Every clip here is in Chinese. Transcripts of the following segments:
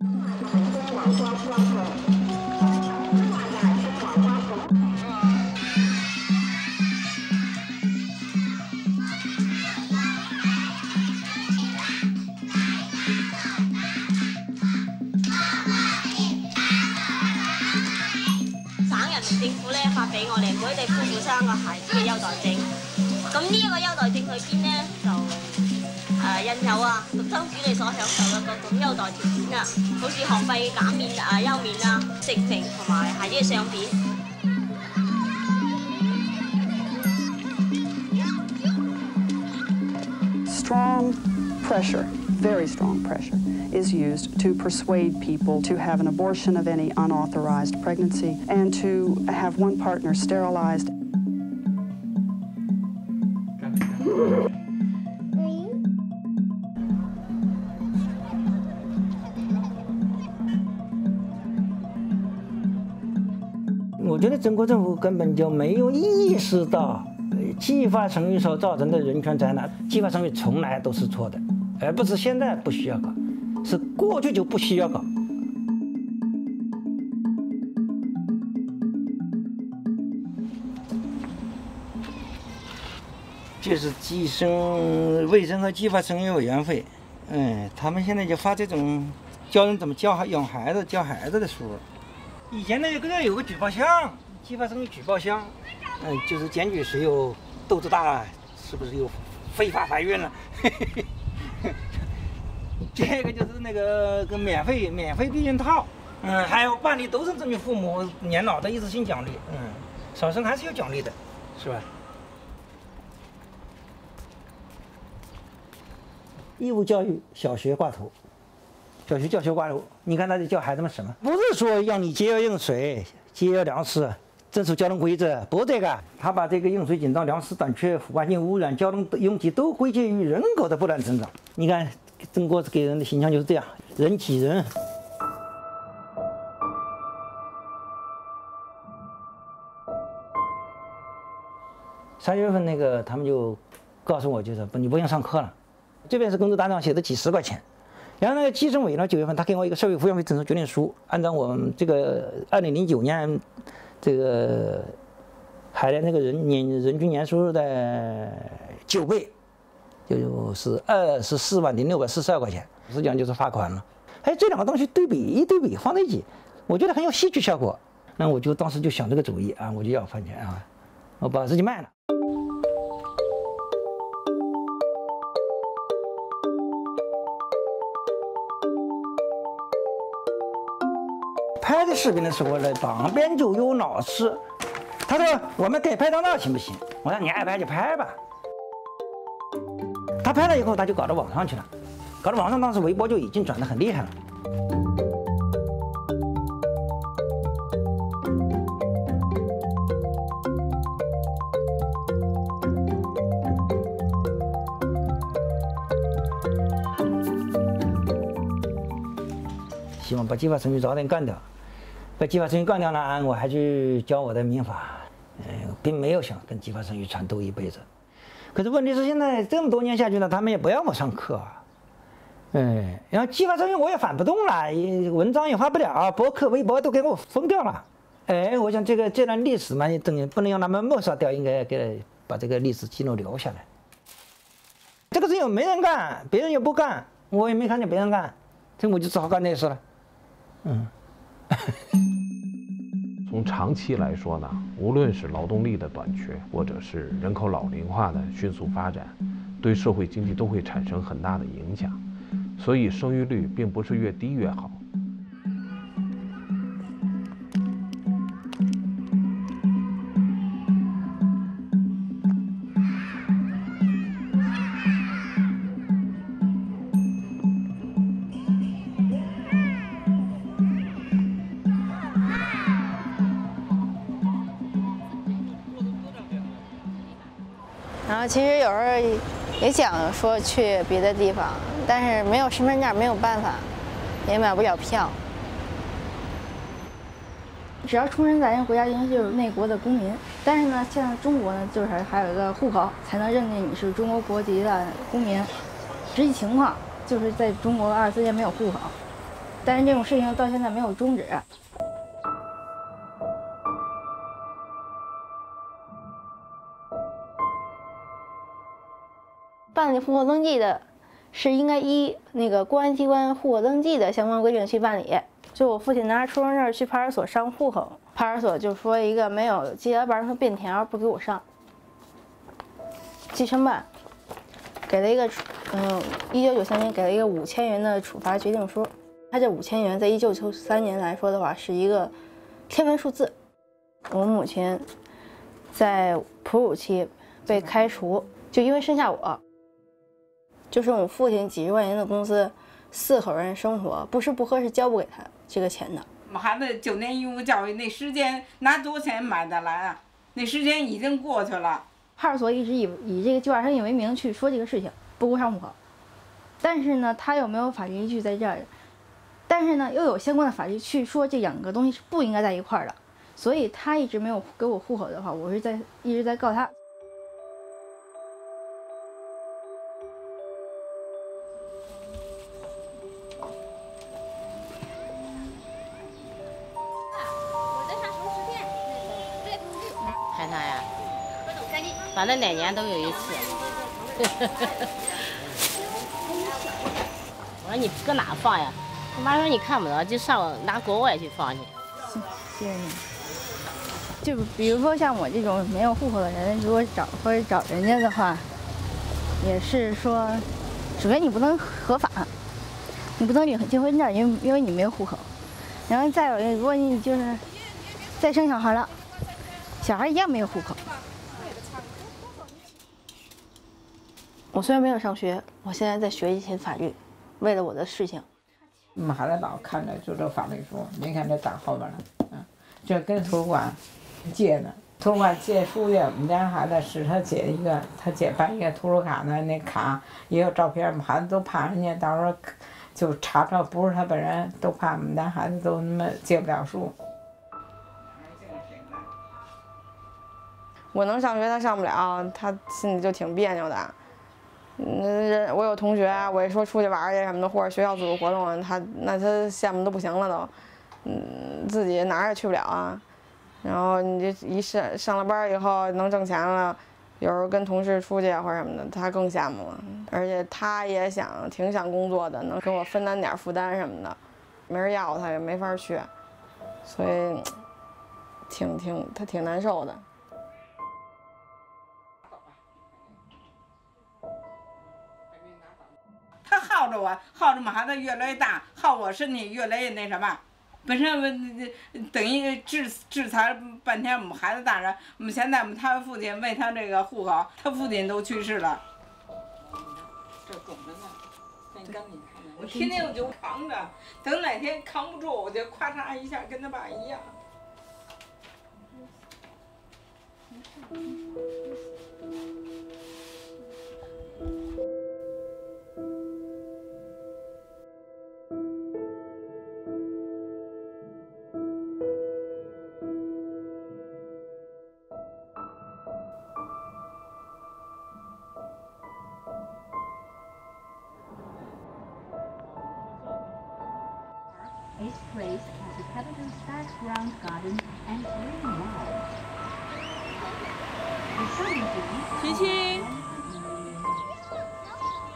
省人民政府咧发俾我哋每地夫婦生個孩子嘅優待證。咁呢一個優待證裏邊咧 诶、呃印有啊独生子女所享受嘅各种优待条件啊，好似学费减免啊、优免啊、食评同埋孩子嘅相片。 strong pressure, very strong pressure, is used to persuade people to have an abortion of any unauthorized pregnancy and to have one partner sterilized 觉得中国政府根本就没有意识到计划生育所造成的人权灾难。计划生育从来都是错的，而不是现在不需要搞，是过去就不需要搞。就是计生卫生和计划生育委员会，嗯，他们现在就发这种教人怎么教养孩子、教孩子的书。以前呢，这个有个举报箱，计划生育举报箱，嗯，就是检举谁有肚子大，是不是有非法怀孕了？这个就是那个个免费免费避孕套，嗯，还有办理独生子女父母年老的一次性奖励，嗯，少生还是有奖励的，是吧？义务教育小学挂图，小学教学挂图，你看他在教孩子们什么？不是说让你节约用水、节约粮食，遵守交通规则，不是这个。他把这个用水紧张、粮食短缺、环境污染、交通拥挤都归结于人口的不断增长。你看，中国给人的形象就是这样，人挤人。三月份那个，他们就告诉我，就是不，你不用上课了。这边是工作单上写的几十块钱，然后那个计生委呢，九月份他给我一个社会抚养费征收决定书，按照我们这个二零零九年这个海南那个人年人均年收入的九倍，就是二十四万零六百四十二块钱，实际上就是罚款了。哎，这两个东西对比一对比放在一起，我觉得很有戏剧效果。那我就当时就想这个主意啊，我就要饭钱啊，我把自己卖了。的视频的时候呢，旁边就有老师，他说我们给拍张照行不行？我说你爱拍就拍吧。他拍了以后，他就搞到网上去了，搞到网上，当时微博就已经转得很厉害了。希望把计划生育早点干掉，把计划生育干掉呢，我还去教我的民法，嗯，并没有想跟计划生育缠斗一辈子。可是问题是现在这么多年下去了，他们也不让我上课，啊嗯，然后计划生育我也反不动了，也文章也发不了，博客、微博都给我封掉了。哎，我想这个这段历史嘛，等不能让他们抹杀掉，应该给把这个历史记录留下来。这个事情没人干，别人也不干，我也没看见别人干，这我就只好干这事了。嗯，从长期来说呢，无论是劳动力的短缺，或者是人口老龄化的迅速发展，对社会经济都会产生很大的影响。所以生育率并不是越低越好。想说去别的地方，但是没有身份证，没有办法，也买不了票。只要出生在那个国家，应该就是那国的公民。但是呢，现在中国呢，就是还有一个户口才能认定你是中国国籍的公民。实际情况就是在中国二十四年没有户口。但是这种事情到现在没有终止。办理户口登记的，是应该依那个公安机关户口登记的相关规定去办理。就我父亲拿着出生证去派出所上户口，派出所就说一个没有接班班和便条不给我上。计生办给了一个，嗯，一九九三年给了一个五千元的处罚决定书。他这五千元在一九九三年来说的话是一个天文数字。我母亲在哺乳期被开除，就因为生下我。就是我父亲几十块钱的工资，四口人生活不吃不喝是交不给他这个钱的。我们孩子九年义务教育那时间拿多少钱买的来啊？那时间已经过去了。派出所一直以以这个计划生育为名去说这个事情，不给我上户口。但是呢，他又没有法律依据在这儿，但是呢，又有相关的法律去说这两个东西是不应该在一块儿的，所以他一直没有给我户口的话，我是在一直在告他反正哪年都有一次。我说你搁哪放呀？我妈说你看不着，就上拿国外去放去。谢谢你。就比如说像我这种没有户口的人，如果找或者找人家的话，也是说，首先你不能合法，你不能领结婚证，因为因为你没有户口。然后再有，如果你就是再生小孩了，小孩一样没有户口。我虽然没有上学，我现在在学一些法律，为了我的事情。我们还在老看着就这法律书，没看这打后边了，嗯，这跟图书馆借的，图书馆借书去，我们家孩子使他姐一个，他姐办一个图书卡呢，那卡也有照片，我们孩子都怕人家到时候就查出不是他本人，都怕我们家孩子都他妈借不了书。我能上学，他上不了，他心里就挺别扭的。嗯，我有同学，我一说出去玩去什么的，或者学校组织活动，他那他羡慕的不行了都，嗯，自己哪儿也去不了啊。然后你这一上上了班以后能挣钱了，有时候跟同事出去或者什么的，他更羡慕了。而且他也想挺想工作的，能跟我分担点负担什么的，没人要他也没法去，所以挺挺他挺难受的。耗着我，耗着我们孩子越来越大，耗我身体越来越那什么，本身我等于制制裁半天我们孩子大人，我们现在我们他父亲为他这个户口，他父亲都去世了。这肿着呢，那你赶紧看看。我天天我就扛着，等哪天扛不住，我就咔嚓一下跟他爸一样。Background garden and green wall. 琪琪，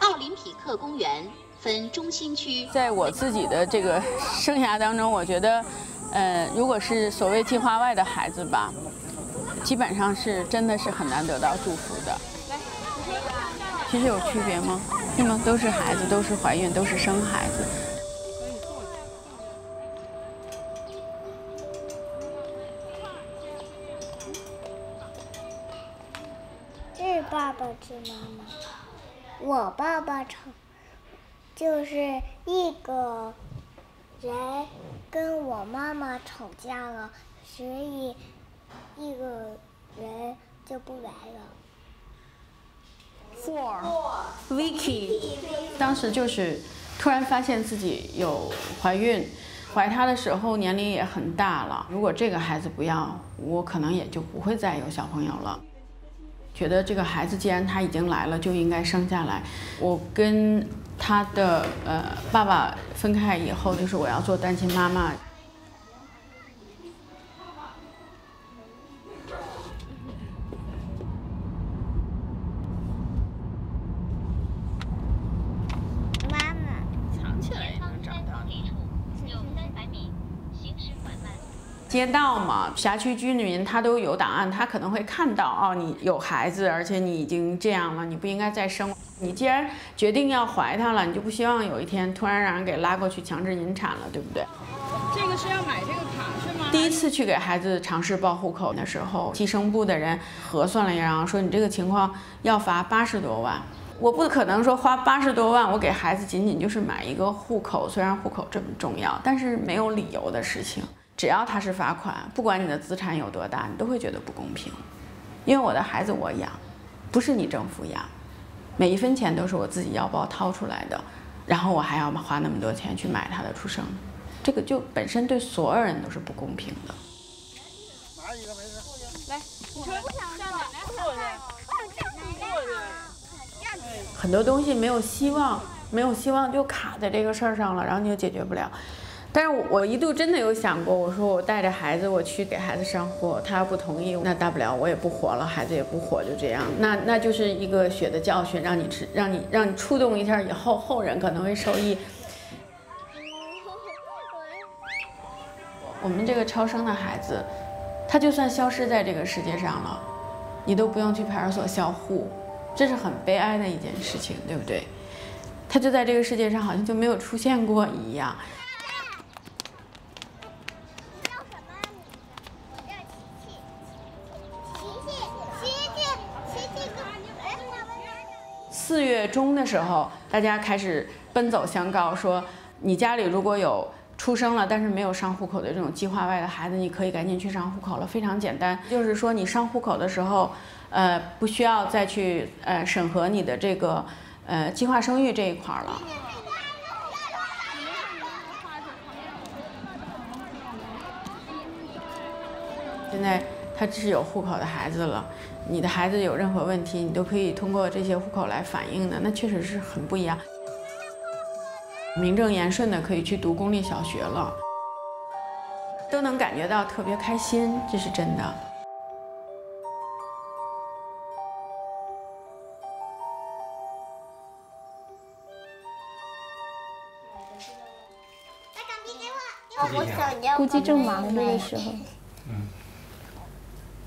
奥林匹克公园分中心区，在我自己的这个生涯当中，我觉得，呃，如果是所谓计划外的孩子吧，基本上是真的是很难得到祝福的。其实有区别吗？对吗？都是孩子，都是怀孕，都是生孩子。是妈妈，我爸爸吵，就是一个人跟我妈妈吵架了，所以一个人就不来了。Four Vicky，当时就是突然发现自己有怀孕，怀他的时候年龄也很大了。如果这个孩子不要，我可能也就不会再有小朋友了。觉得这个孩子既然他已经来了，就应该生下来。我跟他的呃爸爸分开以后，就是我要做单亲妈妈妈，藏起来也能找到。街道嘛，辖区居民他都有档案，他可能会看到哦，你有孩子，而且你已经这样了，你不应该再生。你既然决定要怀他了，你就不希望有一天突然让人给拉过去强制引产了，对不对？这个是要买这个卡是吗？第一次去给孩子尝试报户口的时候，计生部的人核算了一下，说你这个情况要罚八十多万。我不可能说花八十多万，我给孩子仅仅就是买一个户口，虽然户口这么重要，但是没有理由的事情。只要他是罚款，不管你的资产有多大，你都会觉得不公平。因为我的孩子我养，不是你政府养，每一分钱都是我自己腰包掏出来的，然后我还要花那么多钱去买他的出生，这个就本身对所有人都是不公平的。拿一个没事。来，你说不想上奶奶坐着，我想上奶奶很多东西没有希望，没有希望就卡在这个事儿上了，然后你就解决不了。但是我一度真的有想过，我说我带着孩子我去给孩子上户，他要不同意，那大不了我也不活了，孩子也不活，就这样。那那就是一个血的教训，让你吃，让你让你触动一下，以后后人可能会受益。我们这个超生的孩子，他就算消失在这个世界上了，你都不用去派出所销户，这是很悲哀的一件事情，对不对？他就在这个世界上，好像就没有出现过一样。四月中的时候，大家开始奔走相告，说你家里如果有出生了但是没有上户口的这种计划外的孩子，你可以赶紧去上户口了，非常简单。就是说你上户口的时候，呃，不需要再去呃审核你的这个呃计划生育这一块了。现在他是有户口的孩子了，你的孩子有任何问题，你都可以通过这些户口来反映的，那确实是很不一样。名正言顺的可以去读公立小学了，都能感觉到特别开心，这是真的。我估计正忙着的时候。嗯。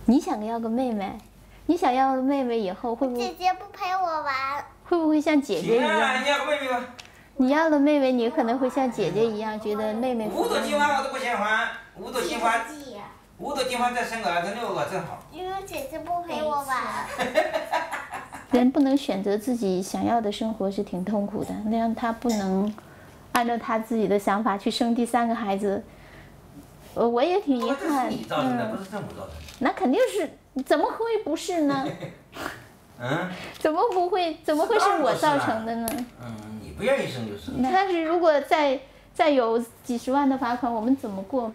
你想要个妹妹，你想要妹妹以后会不会？姐姐不陪我玩。会不会像姐姐一样？你要个妹妹吧。你要了妹妹，你可能会像姐姐一样，觉得妹妹。五朵金花我都不嫌烦，五朵金花，五朵金花再生个儿子六个正好。因为姐姐不陪我玩。人不能选择自己想要的生活是挺痛苦的，那样他不能按照他自己的想法去生第三个孩子。呃，我也挺遗憾。你造成的，不是政府造成的。那肯定是，怎么会不是呢？嗯？怎么不会？怎么会是我造成的呢？嗯，你不愿意生就是。但是如果再再有几十万的罚款，我们怎么过？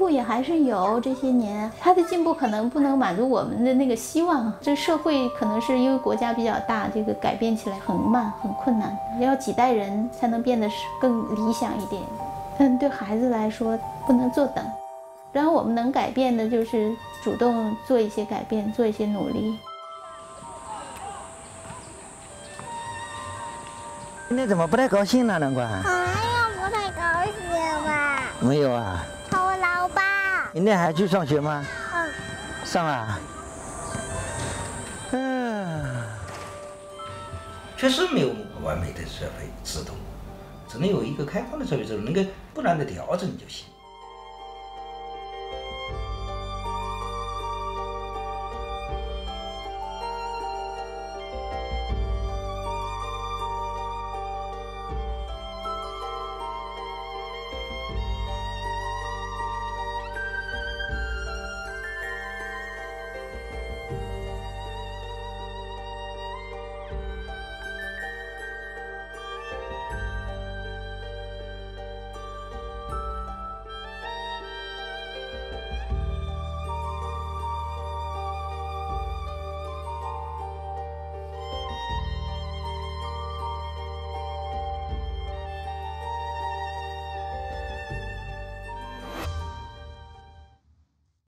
步也还是有，这些年他的进步可能不能满足我们的那个希望。这社会可能是因为国家比较大，这个改变起来很慢、很困难，要几代人才能变得更理想一点。但，对孩子来说不能坐等，然后我们能改变的就是主动做一些改变，做一些努力。今天怎么不太高兴呢，南瓜？哎呀，不太高兴吧？没有啊。明天还去上学吗？嗯。上啊。嗯。确实没有完美的社会制度，只能有一个开放的社会制度，能够不断的调整就行。